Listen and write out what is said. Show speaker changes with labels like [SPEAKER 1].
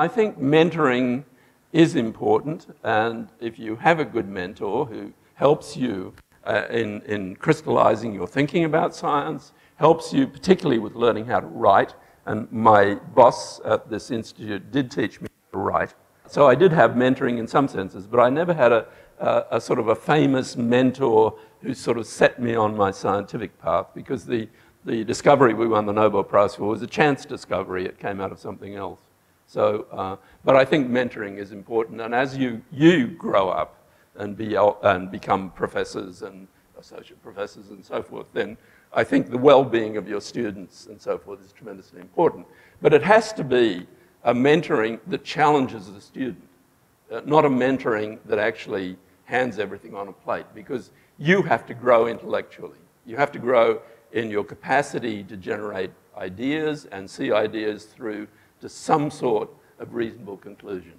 [SPEAKER 1] I think mentoring is important, and if you have a good mentor who helps you uh, in, in crystallizing your thinking about science, helps you particularly with learning how to write, and my boss at this institute did teach me how to write. So I did have mentoring in some senses, but I never had a, a, a sort of a famous mentor who sort of set me on my scientific path because the, the discovery we won the Nobel Prize for was a chance discovery. It came out of something else. So, uh, but I think mentoring is important. And as you, you grow up and, be, and become professors and associate professors and so forth, then I think the well-being of your students and so forth is tremendously important. But it has to be a mentoring that challenges the student, uh, not a mentoring that actually hands everything on a plate because you have to grow intellectually. You have to grow in your capacity to generate ideas and see ideas through to some sort of reasonable conclusion.